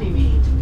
county mean.